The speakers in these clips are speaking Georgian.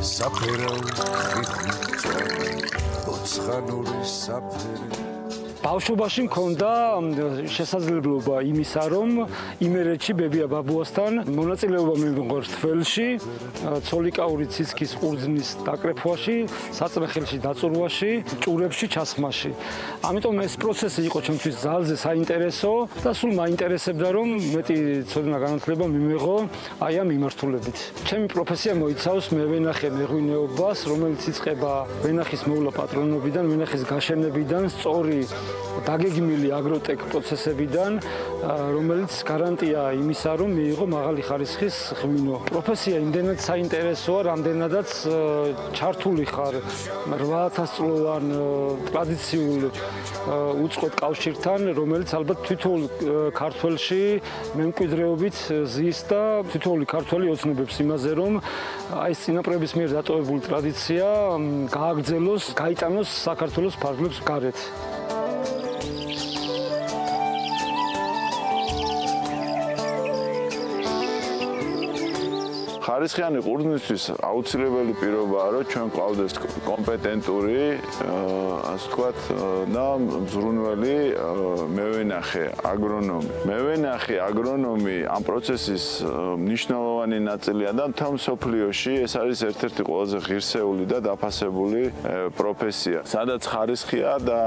აფერაუ ხიხვი ოცხანური საფერი ბავშვობაში მქონდა შესაძლებლობა იმისა, რომ იმერეთში ბებია ბაბუასთან მონაწილეობა მივიღო თველში, ცოლიკაური ცისკის ყურძნის დაკრეფვაში, საწმეხილში დაწურვაში, ჭურებში ჩასხმაში. ამიტომ ეს პროცესი იყო ჩემთვის ძალზე საინტერესო და სულ მაინტერესებდა, რომ მეტი ცოდნა განათლება მივიღო აი ამ მიმართულებით. ჩემი პროფესია მოიცავს მევენახე მეღვინეობას, რომელიც იწყება ვენახის მოვლა პატრონობიდან, ვენახის გაშენებიდან, სწორი დაგეგმილი აგროტეკ პროცესებიდან, რომელიც გარანტია იმისა, რომ მიიღო მაღალი ხარისხის ღვინო. პროფესია იმდენად საინტერესოა, რამდენადაც ჩართული ხარ 8000 წლოვან ტრადიციულ უცხოეთ კავშირთან, რომელიც ალბათ თითოეულ ქართველში მემკვიდრეობით ზის და თითოეული ქართველი ოცნებებს იმაზე, რომ აი ეს წინაპრების მიერ დატოვებული ტრადიცია გააგრძელოს, გაიტანოს საქართველოს ფარგლებს გარეთ. ხარისხიანი ყურძნისთვის აუცილებელი პირობაა, რომ ჩვენ ყავდეს კომპეტენტური, ასე ვთქვათ, და მზრუნველი მევენახე აგრონომი. მევენახე აგრონომი ამ პროცესის მნიშვნელოვანი ნაწილია და თამ სოფლიოში ეს არის ერთ-ერთი ყველაზე ღირსეული და დაფასებული პროფესია. სადაც ხარისხია და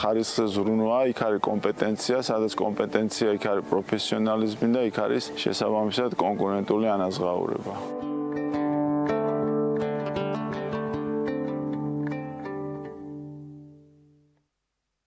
ხარისხზე ზრუნვა, იქ არის კომპეტენცია, სადაც კომპეტენცია, იქ არის პროფესიონალიზმი და იქ არის შესაბამისად კონკურენტული ანაზღაურება.